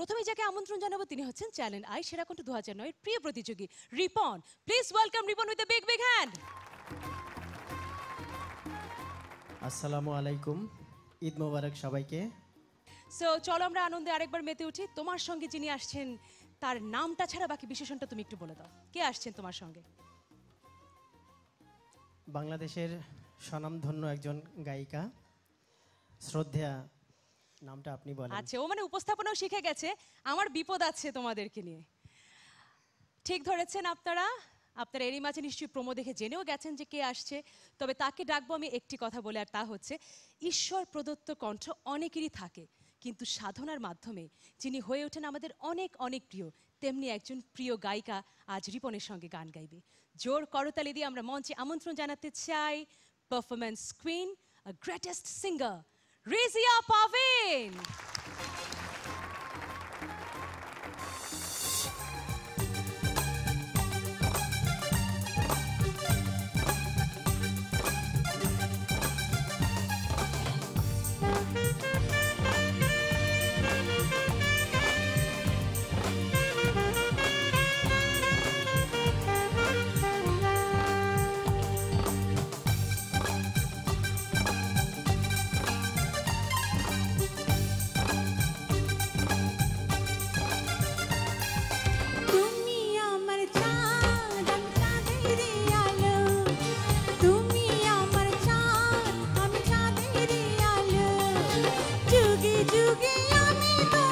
প্রথমে যাকে আমন্ত্রণ জানাব তিনি হচ্ছেন চ্যানেল আই সেরাকণ্ঠ দু হাজার নয়ের প্রিয় প্রতিযোগী Ripon. Please welcome Ripon with big big hand আসসালামু আলাইকুম। ঈদ মোবারক সবাইকে। সো চলো আমরা আনন্দে আরেকবার মেতে উঠি। তোমার সঙ্গে যিনি আসছেন তার নামটা ছাড়া বাকি বিশেষণটা তুমি একটু বলে দাও। কে আসছেন তোমার সঙ্গে? বাংলাদেশের স্বনামধন্য একজন গায়িকা শ্রদ্ধা নামটা আপনি বলেন। আচ্ছা ও মানে উপস্থাপনাও শিখে গেছে। আমার বিপদ আছে তোমাদেরকে নিয়ে। ঠিক ধরেছেন আপনারা। আপনারা এরই মাঝে নিশ্চয়ই প্রমো দেখে জেনেও গেছেন যে কে আসছে। তবে তাকে ডাকবো আমি একটি কথা বলে, আর তা হচ্ছে, ঈশ্বর প্রদত্ত কণ্ঠ অনেকেরই থাকে, কিন্তু সাধনার মাধ্যমে যিনি হয়ে ওঠেন আমাদের অনেক অনেক প্রিয়, তেমনি একজন প্রিয় গায়িকা আজ রিপনের সঙ্গে গান গাইবে। জোর করতালি দিয়ে আমরা মঞ্চে আমন্ত্রণ জানাতে চাই performance queen greatest singer Rizia Paveen. 雪闇が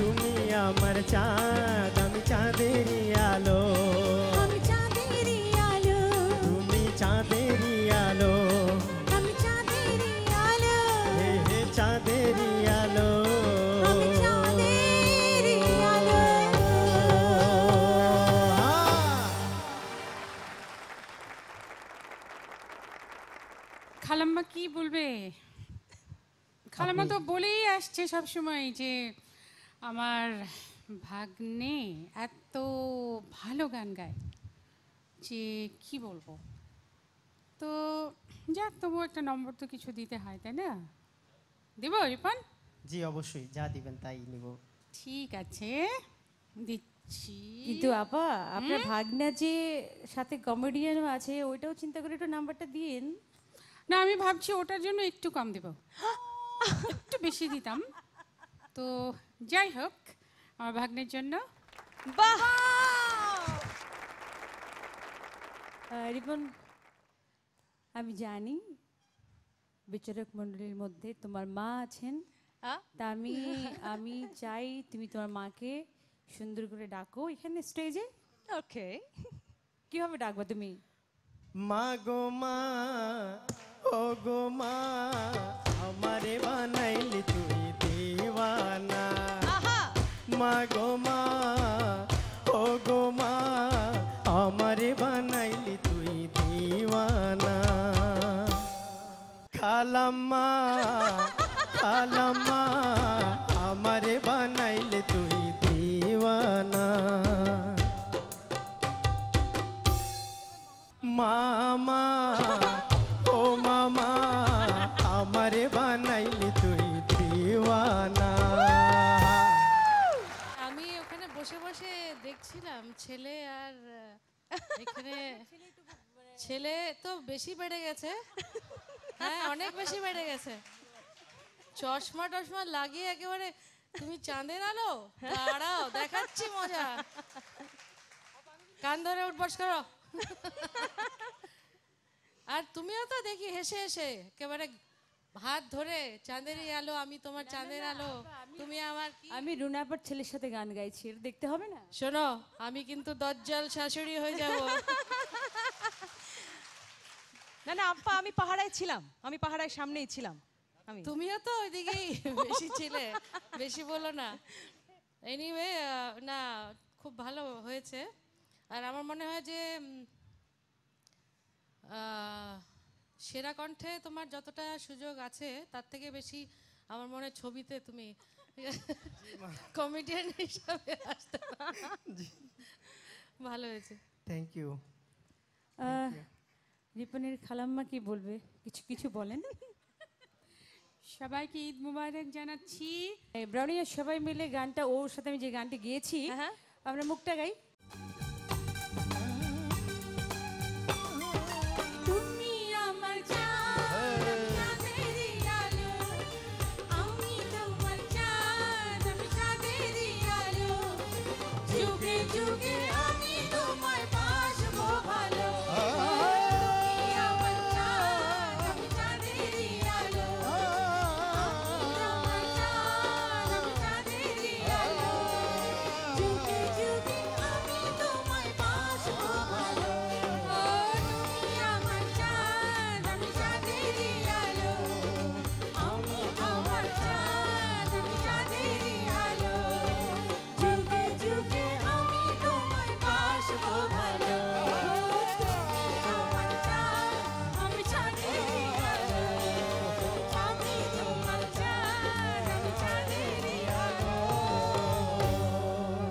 তুমি আমার চাঁদ আমি চাঁদেরই আলো। আমি চাঁদেরই আলো। তুমি চাঁদেরই আলো। আমি চাঁদেরই আলো। হে হে চাঁদেরই আলো। খালাম্মা কি বলবে? খালাম্মা তো বলেই আসছে সব সময় যে আমার ভাগ্নে এত ভালো গান গায় যে কি বলব? তো যাক তবু একটা নম্বর তো কিছু দিতে হয় তাই না? দেবো রিপন? জি অবশ্যই যা দিবেন তাই নিব। ঠিক আছে দিচ্ছি। কিন্তু আপা আপনার ভাগনা যে সাথে কমেডিয়ানও আছে ওইটাও চিন্তা করে একটু নাম্বারটা দিন না আমি ভাবছি ওটার জন্য একটু কম দেব। একটু বেশি দিতাম। তো যাই হোক আমার ভাগ্নের জন্য। বাহ! রিপন আমি জানি বিচারক মণ্ডলীর মধ্যে তোমার মা আছেন। তা আমি আমি চাই তুমি তোমার মাকে সুন্দর করে ডাকো এখানে স্টেজে। ওকে। কীভাবে ডাকবা তুমি? মা গো মা ও গো মা আমারে বানাইলি আমারে বানাইলি তুই দিওয়ানা। মামা, ও মামা, আমারে বানাইলি তুই দিওয়ানা। আমি ওখানে বসে বসে দেখছিলাম, ছেলে আর, এখানে ছেলে তো বেশি বেড়ে গেছে। হ্যাঁ অনেক বেশি বেড়ে গেছে। চশমা টশমা লাগিয়ে একেবারে তুমি চাঁদের আলো দাঁড়াও দেখাচ্ছি মজা। কান ধরে উঠবস করো। আর তুমিও তো দেখি হেসে হেসে একেবারে হাত ধরে চাঁদেরই আলো আমি তোমার চাঁদের আলো তুমি আমার আমি রুনাপার ছেলের সাথে গান গাইছি দেখতে হবে না? শোনো আমি কিন্তু দজ্জাল শাশুড়ি হয়ে যাব। না না আপ্পা আমি পাহাড়ায় ছিলাম আমি পাহাড়ায় সামনেই ছিলাম। আমি। তুমিও তো ওইদিকেই বেশি ছিলে বেশি বলো না। এনিওয়ে না খুব ভালো হয়েছে। আর আমার মনে হয় যে আহ, সেরা কণ্ঠে তোমার যতটা সুযোগ আছে তার থেকে বেশি আমার মনে হয় ছবিতে তুমি কমেডিয়ান হিসাবে আসতে ভালো হয়েছে। থ্যাংক ইউ আহ, রিপনের খালাম্মা কি বলবে? কিছু কিছু বলেন। সবাইকে ঈদ মুবারক জানাচ্ছি ব্রাউনি ব্রাউনিয়া সবাই মিলে গানটা ওর সাথে আমি যে গানটি গিয়েছি। আমরা মুখটা গাই